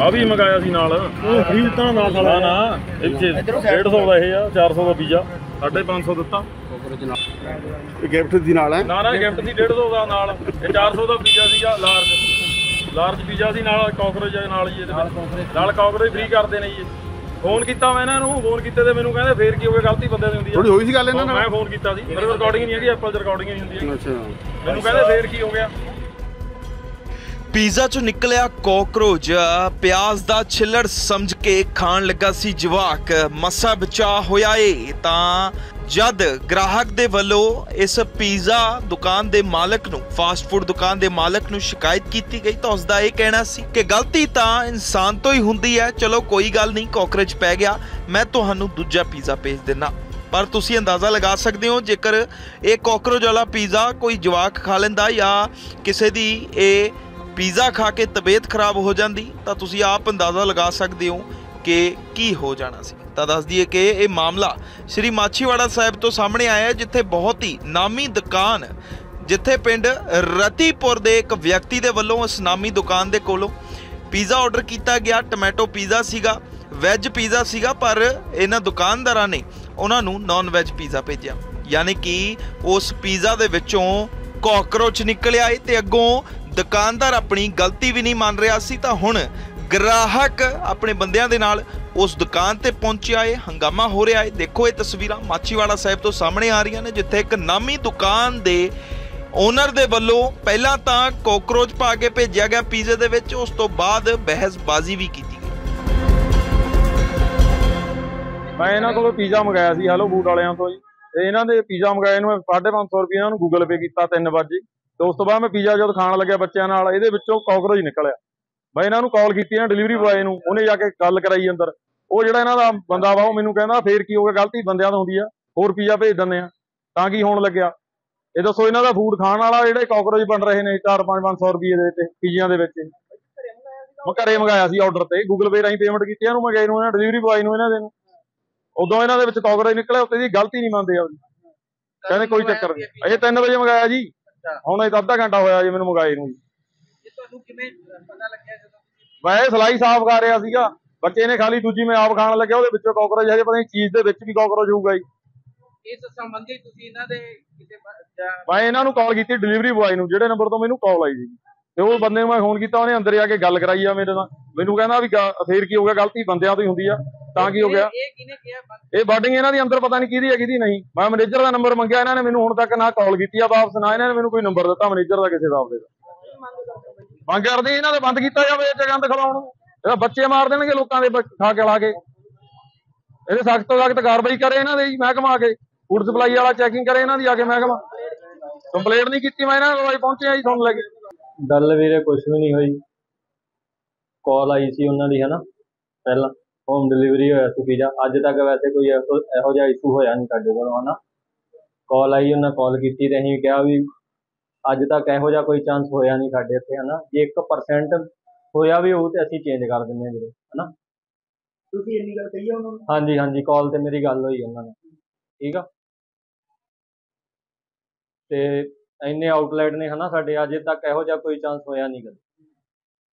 ਆ ਵੀ ਮੰਗਾਇਆ ਸੀ ਨਾਲ। ਉਹ ਫ੍ਰੀ ਦਿੱਤਾ ਨਾ ਨਾਲ ਨਾ ਨਾ ਇਹ 'ਚ 150 ਦਾ ਇਹ ਆ 400 ਦਾ ਪੀਜ਼ਾ 550 ਦਿੱਤਾ। ਇਹ ਗਿਫਟ ਦੀ ਨਾਲ ਹੈ? ਨਾ ਨਾ ਗਿਫਟ ਸੀ 150 ਦਾ ਨਾਲ। ਇਹ 400 ਦਾ ਪੀਜ਼ਾ ਸੀਗਾ ਲਾਰਜ ਲਾਰਜ ਪੀਜ਼ਾ ਸੀ ਨਾਲ ਕਾਕਰੋਚ ਨਾਲ ਜੀ ਇਹਦੇ ਵਿੱਚ ਨਾਲ ਕਾਕਰੋਚ ਫ੍ਰੀ ਕਰਦੇ ਨੇ ਜੀ। ਫੋਨ ਕੀਤਾ ਮੈਂ ਇਹਨਾਂ ਨੂੰ ਫੋਨ ਕੀਤੇ ਤੇ ਮੈਨੂੰ ਕਹਿੰਦੇ ਫੇਰ ਕੀ ਹੋ ਗਿਆ ਗਲਤੀ ਬੰਦੇ ਦੀ ਹੁੰਦੀ ਆ। ਥੋੜੀ ਹੋਈ ਸੀ ਗੱਲ ਇਹਨਾਂ ਮੈਂ ਨਾਲ? ਫੋਨ ਕੀਤਾ ਸੀ। ਮੇਰੇ ਰਿਕਾਰਡਿੰਗ ਨਹੀਂ ਹੈਗੀ ਐਪਲ 'ਚ ਰਿਕਾਰਡਿੰਗ ਨਹੀਂ ਹੁੰਦੀ। ਅੱਛਾ। ਮੈਨੂੰ ਕਹਿੰਦੇ ਫੇਰ ਕੀ ਹੋ ਗਿਆ। ਪੀਜ਼ਾ ਚੋਂ ਨਿਕਲਿਆ ਕੋਕਰੋਚ ਪਿਆਜ਼ ਦਾ ਛਿੱਲੜ ਸਮਝ ਕੇ ਖਾਣ ਲੱਗਾ ਸੀ ਜਵਾਕ। ਮਸਾ ਬਚਾ ਹੋਇਆ ਏ। ਤਾਂ ਜਦ ਗ੍ਰਾਹਕ ਦੇ ਵੱਲੋਂ ਇਸ ਪੀਜ਼ਾ ਦੁਕਾਨ ਦੇ ਮਾਲਕ ਨੂੰ ਫਾਸਟ ਫੂਡ ਦੁਕਾਨ ਦੇ ਮਾਲਕ ਨੂੰ ਸ਼ਿਕਾਇਤ ਕੀਤੀ ਗਈ ਤਾਂ ਉਸ ਦਾ ਇਹ ਕਹਿਣਾ ਸੀ ਕਿ ਗਲਤੀ ਤਾਂ ਇਨਸਾਨ ਤੋਂ ਹੀ ਹੁੰਦੀ ਹੈ। ਚਲੋ ਕੋਈ ਗੱਲ ਨਹੀਂ ਕੋਕਰੋਚ ਪੈ ਗਿਆ। ਮੈਂ ਤੁਹਾਨੂੰ ਦੂਜਾ ਪੀਜ਼ਾ ਭੇਜ ਦਿੰਦਾ ਪਰ ਤੁਸੀਂ ਅੰਦਾਜ਼ਾ ਲਗਾ ਸਕਦੇ ਹੋ, ਜੇਕਰ ਇਹ ਕੋਕਰੋਚ ਵਾਲਾ ਪੀਜ਼ਾ ਕੋਈ ਜਵਾਕ ਖਾ ਲੈਂਦਾ ਜਾਂ ਕਿਸੇ ਦੀ ਇਹ ਪੀਜ਼ਾ ਖਾ ਕੇ ਤਬੀਅਤ ਖਰਾਬ ਹੋ ਜਾਂਦੀ, ਤਾਂ ਤੁਸੀਂ ਆਪ ਅੰਦਾਜ਼ਾ ਲਗਾ ਸਕਦੇ ਹੋ ਕਿ ਕੀ ਹੋ ਜਾਣਾ ਸੀ। ਤਾਂ ਦੱਸ ਦਈਏ ਕਿ ਇਹ ਮਾਮਲਾ ਸ਼੍ਰੀ ਮਾਛੀਵਾੜਾ ਸਾਹਿਬ ਤੋਂ ਸਾਹਮਣੇ ਆਇਆ ਜਿੱਥੇ ਬਹੁਤ ਹੀ ਨਾਮੀ ਦੁਕਾਨ, ਜਿੱਥੇ ਪਿੰਡ ਰਤੀਪੁਰ ਦੇ ਇੱਕ ਵਿਅਕਤੀ ਦੇ ਵੱਲੋਂ ਉਸ ਨਾਮੀ ਦੁਕਾਨ ਦੇ ਕੋਲੋਂ ਪੀਜ਼ਾ ਆਰਡਰ ਕੀਤਾ ਗਿਆ। ਟੋਮੈਟੋ ਪੀਜ਼ਾ ਸੀਗਾ, ਵੈਜ ਪੀਜ਼ਾ ਸੀਗਾ, ਪਰ ਇਹਨਾਂ ਦੁਕਾਨਦਾਰਾਂ ਨੇ ਉਹਨਾਂ ਨੂੰ ਨਾਨ ਵੈਜ ਪੀਜ਼ਾ ਭੇਜਿਆ। ਯਾਨੀ ਕਿ ਉਸ ਪੀਜ਼ਾ ਦੇ ਵਿੱਚੋਂ ਕਾਕਰੋਚ ਨਿਕਲਿਆ ਏ ਤੇ ਅੱਗੋਂ ਦੁਕਾਨਦਾਰ ਆਪਣੀ ਗਲਤੀ ਵੀ ਨਹੀਂ ਮੰਨ ਰਿਹਾ ਸੀ ਤਾਂ ਹੁਣ ਗ੍ਰਾਹਕ ਆਪਣੇ ਬੰਦਿਆਂ ਦੇ ਨਾਲ ਉਸ ਦੁਕਾਨ ਤੇ ਪਹੁੰਚਿਆ ਏ ਹੰਗਾਮਾ ਹੋ ਰਿਹਾ ਏ ਦੇਖੋ ਇਹ ਤਸਵੀਰਾਂ ਮਾਚੀਵਾੜਾ ਸਾਹਿਬ ਤੋਂ ਸਾਹਮਣੇ ਆ ਰਹੀਆਂ ਨੇ, ਜਿੱਥੇ ਇੱਕ ਨਾਮੀ ਦੁਕਾਨ ਦੇ ਓਨਰ ਦੇ ਵੱਲੋਂ ਪਹਿਲਾਂ ਤਾਂ ਕੋਕਰੋਚ ਪਾ ਕੇ ਭੇਜਿਆ ਗਿਆ ਪੀਜ਼ੇ ਦੇ ਵਿੱਚ, ਉਸ ਤੋਂ ਬਾਅਦ ਬਹਿਸਬਾਜ਼ੀ ਵੀ ਕੀਤੀ ਗਈ। ਮੈਂ ਇਹਨਾਂ ਕੋਲੋਂ ਪੀਜ਼ਾ ਮੰਗਾਇਆ ਸੀ ਹੈਲੋ ਫੂਡ ਵਾਲਿਆਂ ਤੋਂ ਜੀ। ਤੇ ਇਹਨਾਂ ਦੇ ਪੀਜ਼ਾ ਮੰਗਾਏ ਨੂੰ ਮੈਂ 550 ਰੁਪਏ ਇਹਨਾਂ ਨੂੰ ਗੂਗਲ ਪੇ ਕੀਤਾ 3 ਵਜੇ ਤੇ ਉਸ ਤੋਂ ਬਾਅਦ ਮੈਂ ਪੀਜ਼ਾ ਜਦ ਖਾਣ ਲੱਗਿਆ ਬੱਚਿਆਂ ਨਾਲ, ਇਹਦੇ ਵਿੱਚੋਂ ਕਾਕਰੋਚ ਨਿਕਲਿਆ। ਮੈਂ ਇਹਨਾਂ ਨੂੰ ਕਾਲ ਕੀਤੀ ਨਾ ਡਿਲੀਵਰੀ ਬੁਆਏ ਨੂੰ, ਉਹਨੇ ਜਾ ਕੇ ਗੱਲ ਕਰਾਈ ਅੰਦਰ। ਉਹ ਜਿਹੜਾ ਇਹਨਾਂ ਦਾ ਬੰਦਾ ਵਾ, ਉਹ ਮੈਨੂੰ ਕਹਿੰਦਾ, ਫੇਰ ਕੀ ਹੋ ਗਿਆ, ਗਲਤੀ ਬੰਦਿਆਂ ਤੋਂ ਹੁੰਦੀ ਆ, ਹੋਰ ਪੀਜ਼ਾ ਭੇਜ ਦਿੰਦੇ ਆ, ਤਾਂ ਕੀ ਹੋਣ ਲੱਗਿਆ। ਇਹ ਦੱਸੋ ਇਹਨਾਂ ਦਾ ਫੂਡ ਖਾਣ ਵਾਲਾ ਜਿਹੜੇ ਕਾਕਰੋਚ ਬਣ ਰਹੇ ਨੇ 4-5-500 ਰੁਪਏ ਦੇ ਵਿੱਚ ਪੀਜ਼ਿਆਂ ਦੇ ਵਿੱਚ। ਮੈਂ ਘਰੇ ਮੰਗਾਇਆ ਸੀ ਆਰਡਰ ਤੇ ਗੂਗਲ ਪੇ ਰਾਹੀਂ ਪੇਮੈਂਟ ਕੀਤੀ, ਇਹਨੂੰ ਮੈਂ ਗਏ ਨੂੰ, ਇਹਨਾਂ ਡਿਲੀਵਰੀ ਬੁਆਏ ਨੂੰ, ਇਹਨਾਂ ਦੇ ਨੂੰ। ਉਦੋਂ ਇਹਨਾਂ ਦੇ ਵਿੱਚ ਕਾਕਰੋਚ ਨਿਕਲਿਆ, ਉੱਤੇ ਦੀ ਗਲਤੀ ਨਹੀਂ ਮੰਨਦੇ ਆ ਕਹਿੰਦੇ ਕੋਈ ਚੱਕਰ ਨਹੀਂ। ਅਜੇ 3 ਵਜੇ ਮੰਗਾਇਆ ਜੀ। ਹੁਣ ਇਹ ਤਾਂ ਅੱਧਾ ਘੰਟਾ ਹੋਇਆ ਜੀ ਮੈਨੂੰ ਮੰਗਾਏ ਨੂੰ ਜੀ। ਇਹ ਤੁਹਾਨੂੰ ਕਿਵੇਂ ਪਤਾ ਲੱਗਿਆ ਜਦੋਂ ਮੈਂ ਇਹ ਸਲਾਈ ਸਾਫ਼ ਕਰ ਰਿਹਾ ਸੀਗਾ। ਬੱਚੇ ਨੇ ਖਾਲੀ ਦੂਜੀ ਮੈਂ ਆਪ ਖਾਣ ਲੱਗਿਆ ਉਹਦੇ ਵਿੱਚੋਂ ਕਾਕਰੋਚ ਹੈਗੇ ਪਤਾ ਨਹੀਂ ਚੀਜ਼ ਦੇ ਵਿੱਚ ਵੀ ਕਾਕਰੋਚ ਹੋਊਗਾ ਜੀ। ਇਸ ਸੰਬੰਧੀ ਤੁਸੀਂ ਇਹਨਾਂ ਦੇ ਕਿਸੇ ਬ- ਜਾਂ ਮੈਂ ਇਹਨਾਂ ਨੂੰ ਕਾਲ ਕੀਤੀ ਡਿਲੀਵਰੀ ਬੁਆਏ ਨੂੰ ਜਿਹੜੇ ਨੰਬਰ ਤੋਂ ਮੈਨੂੰ ਕਾਲ ਆਈ ਸੀ। ਤੇ ਉਹ ਬੰਦੇ ਨੂੰ ਮੈਂ ਫੋਨ ਕੀਤਾ ਉਹਨੇ ਅੰਦਰ ਆ ਕੇ ਗੱਲ ਕਰਾਈ ਆ ਮੇਰੇ ਨਾਲ। ਮੈਨੂੰ ਕਹਿੰਦਾ ਵੀ ਫੇਰ ਕੀ ਹੋ ਗਿਆ ਗਲਤੀ ਬੰਦਿਆਂ ਤੋਂ ਹੀ ਹੁੰਦੀ ਆ। ਤਾਂ ਕੀ ਹੋ ਗਿਆ? ਇਹ- ਕਿਹਨੇ ਕਿਹਾ? ਇਹ ਬਾਡਿੰਗ ਇਹਨਾਂ ਦੀ ਅੰਦਰ ਪਤਾ ਨਹੀਂ ਕਿਹਦੀ ਹੈ ਕਿਹਦੀ ਨਹੀਂ। ਮੈਂ ਮੈਨੇਜਰ ਦਾ ਨੰਬਰ ਮੰਗਿਆ ਇਹਨਾਂ ਨੇ ਮੈਨੂੰ ਹੁਣ ਤੱਕ ਨਾ ਕਾਲ ਕੀਤੀ ਆ ਵਾਪਸ ਨਾ ਇਹਨਾਂ ਨੇ ਮੈਨੂੰ ਕੋਈ ਨੰਬਰ ਦਿੱਤਾ ਮੈਨੇਜਰ ਦਾ ਕਿਸੇ ਦਾ ਆਪਦੇ ਦਾ। ਮੰਗ ਕਰਦੇ ਇਹਨਾਂ ਦਾ ਬੰਦ ਕੀਤਾ ਜਾਵੇ ਇਹ ਜਗ੍ਹਾ ਦਿਖਾਉਣ ਨੂੰ ਇਹਦਾ ਬੱਚੇ ਮਾਰ ਦੇਣਗੇ ਲੋਕਾਂ ਦੇ ਖਾ ਕੇ ਲਾ ਕੇ। ਇਹਦੇ ਸਖਤ ਤੋਂ ਸਖਤ ਕਾਰਵਾਈ ਕਰੇ ਇਹਨਾਂ ਦੇ ਜੀ ਮਹਿਕਮਾ ਆ ਕੇ। ਫੂਡ ਸਪਲਾਈ ਵਾਲਾ ਚੈਕਿੰਗ ਕਰੇ ਇਹਨਾਂ ਦੀ ਆ ਕੇ ਮਹਿਕਮਾ। ਕੰਪਲੇਂਟ ਨਹੀਂ ਕੀਤੀ ਮੈਂ ਇਹਨਾਂ ਕੋਲ ਪਹੁੰਚਿਆ ਜੀ ਤੁਹਾਨੂੰ ਲੈ ਕੇ। ਗੱਲ ਵੀਰੇ ਕੁਝ ਵੀ ਨਹੀਂ ਹੋਈ। ਕਾਲ ਆਈ ਸੀ ਉਹਨਾਂ ਦੀ ਹਨਾ ਪਹਿਲਾਂ। ਹੋਮ ਡਿਲੀਵਰੀ ਹੋਇਆ ਸੀ ਪੀਜ਼ਾ ਅੱਜ ਤੱਕ ਵੈਸੇ ਕੋਈ ਇਹੋ ਇਹੋ ਜਿਹਾ ਇਸ਼ੂ ਹੋਇਆ ਨਹੀਂ ਸਾਡੇ ਕੋਲ ਹਨਾ। ਕਾਲ ਆਈ ਉਹਨਾਂ ਕਾਲ ਕੀਤੀ ਤੇ ਅਸੀਂ ਕਿਹਾ ਵੀ ਅੱਜ ਤੱਕ ਇਹੋ ਜਿਹਾ ਕੋਈ ਚਾਂਸ ਹੋਇਆ ਨਹੀਂ ਸਾਡੇ ਇੱਥੇ ਹਨਾ। ਜੇ 1% ਹੋਇਆ ਵੀ ਹੋਊ ਤੇ ਅਸੀਂ ਚੇਂਜ ਕਰ ਦਿੰਦੇ ਹਾਂ ਵੀਰੇ ਹਨਾ। ਤੁਸੀਂ ਇੰਨੀ ਗੱਲ ਕਹੀ ਆ ਉਹਨਾਂ ਨੂੰ? ਹਾਂਜੀ ਹਾਂਜੀ ਕਾਲ ਤੇ ਮੇਰੀ ਗੱਲ ਹੋਈ ਉਹਨਾਂ ਨਾਲ। ਠੀਕ ਆ? ਤੇ ਇੰਨੇ ਆਊਟਲੈਟ ਨੇ ਹਨਾ ਸਾਡੇ। ਅਜੇ ਤੱਕ ਇਹੋ ਜਿਹਾ ਕੋਈ ਚਾਂਸ ਹੋਇਆ ਨਹੀਂ ਕਦੇ।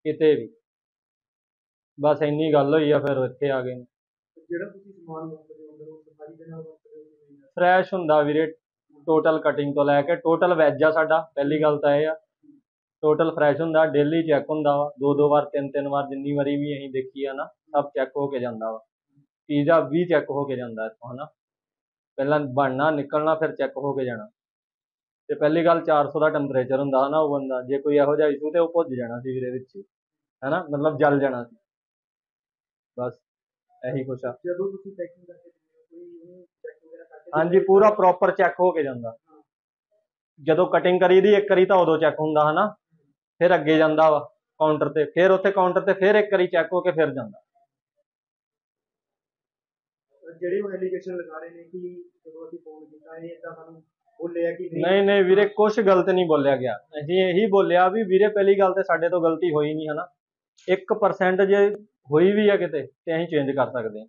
ਕਿਤੇ ਵੀ। ਬਸ ਇੰਨੀ ਗੱਲ ਹੋਈ ਆ ਫਿਰ ਇੱਥੇ ਆ ਗਏ ਨੇ। ਜਿਹੜਾ ਤੁਸੀਂ ਸਮਾਨ ਵਰਤਦੇ ਹੋ ਅੰਦਰ ਉਹ ਸਫ਼ਾਈ ਦੇ ਨਾਲ ਵਰਤਦੇ ਹੋ ਫਰੈਸ਼ ਹੁੰਦਾ ਵੀਰੇ ਟੋਟਲ ਕਟਿੰਗ ਤੋਂ ਲੈ ਕੇ ਟੋਟਲ ਵੈਜ ਆ ਸਾਡਾ ਪਹਿਲੀ ਗੱਲ ਤਾਂ ਇਹ ਆ। ਟੋਟਲ ਫਰੈਸ਼ ਹੁੰਦਾ ਡੇਲੀ ਚੈੱਕ ਹੁੰਦਾ ਵਾ ਦੋ ਦੋ ਵਾਰ ਤਿੰਨ ਤਿੰਨ ਵਾਰ ਜਿੰਨੀ ਵਾਰੀ ਵੀ ਅਸੀਂ ਦੇਖੀ ਆ ਨਾ ਸਭ ਚੈੱਕ ਹੋ ਕੇ ਜਾਂਦਾ ਵਾ। ਪੀਜ਼ਾ ਵੀ ਚੈੱਕ ਹੋ ਕੇ ਜਾਂਦਾ ਇੱਥੋਂ ਹਨਾ। ਪਹਿਲਾਂ ਬਣਨਾ ਨਿਕਲਣਾ ਫਿਰ ਚੈੱਕ ਹੋ ਕੇ ਜਾਣਾ। ਤੇ ਪਹਿਲੀ ਗੱਲ 400 ਦਾ ਟੈਂਪਰੇਚਰ ਹੁੰਦਾ ਹਨਾ ਉਹ ਬੰਦਾ ਜੇ ਕੋਈ ਇਹੋ ਜਿਹਾ ਇਸ਼ੂ ਤੇ ਉਹ ਭੁੱਜ ਜਾਣਾ ਸੀ ਵੀਰੇ ਵਿੱਚ ਹੀ, ਹਨਾ ਮਤਲਬ ਜਲ ਜਾਣਾ ਸੀ। ਬਸ ਇਹੀ ਕੁਛ ਆ। ਜਦੋਂ ਤੁਸੀਂ ਪੈਕਿੰਗ ਕਰਕੇ ਕੋਈ ਚੈੱਕ ਵਗੈਰਾ ਕਰਕੇ ਹਾਂਜੀ ਪੂਰਾ ਪ੍ਰੋਪਰ ਚੈੱਕ ਹੋ ਕੇ ਜਾਂਦਾ। ਜਦੋਂ ਕਟਿੰਗ ਕਰੀਦੀ ਇੱਕ ਵਾਰੀ ਤਾਂ ਉਦੋਂ ਚੈੱਕ ਹੁੰਦਾ ਹਨਾ? ਫਿਰ ਅੱਗੇ ਜਾਂਦਾ ਵਾ ਕਾਊਂਟਰ ਤੇ ਫਿਰ ਉੱਥੇ ਕਾਊਂਟਰ ਤੇ ਫਿਰ ਇੱਕ ਵਾਰੀ ਚੈੱਕ ਹੋ ਕੇ ਫਿਰ ਜਾਂਦਾ। ਜਿਹੜੇ ਉਹ ਐਲੀਗੇਸ਼ਨ ਲਗਾ ਰਹੇ ਨੇ ਕਿ ਜਦੋਂ ਅਸੀਂ ਫੋਨ ਕੀਤਾ ਇਹ ਇਦਾਂ ਸਾਨੂੰ ਬੋਲਿਆ ਕਿ ਨਹੀਂ? ਨਹੀਂ ਵੀਰੇ ਕੁਝ ਗਲਤ ਨਹੀਂ ਬੋਲਿਆ ਗਿਆ। ਅਸੀਂ ਇਹੀ ਬੋਲਿਆ ਵੀ ਵੀਰੇ ਪਹਿਲੀ ਗੱਲ ਤੇ ਸਾਡੇ ਤੋਂ ਗਲਤੀ ਹੋਈ ਨਹੀਂ ਹਨਾ? 1% ਜੇ ਹੋਈ ਵੀ ਆ ਕਿਤੇ ਤੇ ਅਸੀਂ ਚੇਂਜ ਕਰ ਸਕਦੇ ਹਾਂ।